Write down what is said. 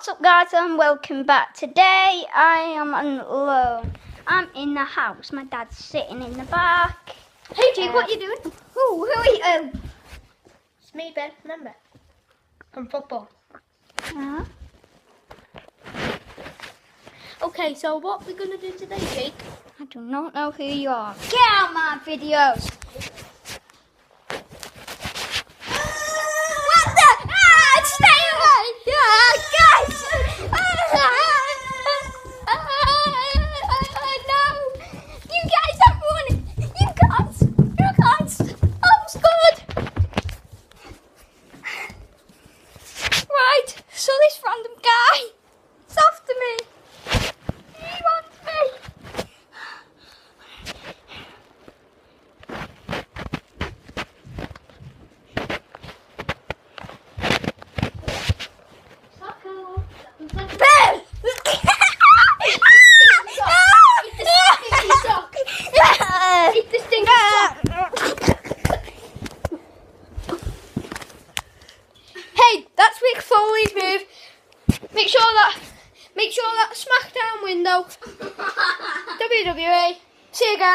What's up guys and welcome back. Today I am alone. I'm in the house. My dad's sitting in the back. Hey Jake, Uh, what you doing? Who, who are you? Oh. It's me, Ben. Remember? From football. Huh? Okay, so what we gonna do today, Jake? I do not know who you are. Get out my videos. What the? Ah, stay away! Ah, guys! no! You guys have won! You guys! You guys! I'm scared! So this random guy is after me. He wants me. Ben! Eat the stinky Hey, that's Mick Foley's move. Make sure that, make sure that SmackDown window. WWE. See you guys.